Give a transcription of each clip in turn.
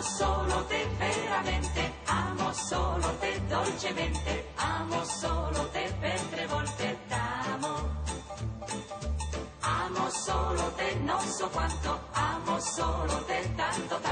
solo te veramente, amo solo te dolcemente, amo solo te per tre volte t'amo. Amo solo te, non so quanto, amo solo te tanto tanto,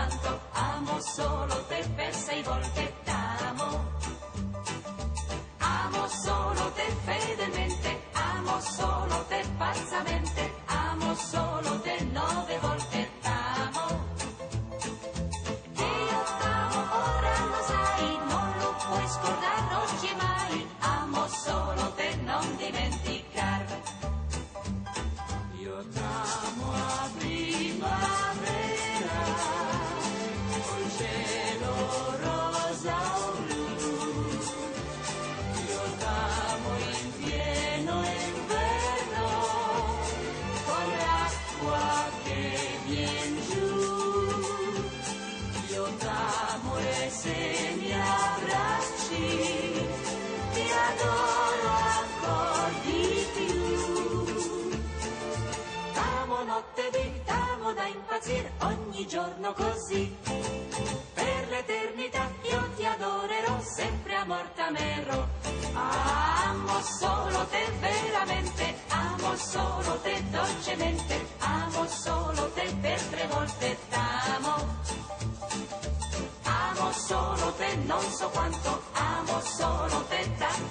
impazzire ogni giorno così. Per l'eternità io ti adorerò sempre a mortamero. Amo solo te veramente, amo solo te dolcemente, amo solo te per tre volte t'amo. Amo solo te non so quanto, amo solo te tanto,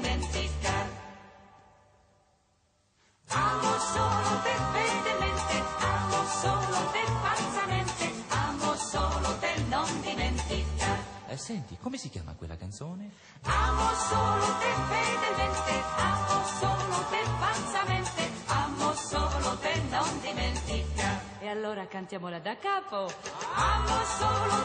te. Amo solo te fedelmente, amo solo te pazzamente, amo solo te non dimenticar. Eh, senti, come si chiama quella canzone? Amo solo te fedelmente, amo solo te pazzamente, amo solo te non dimentica. E allora cantiamola da capo. Amo solo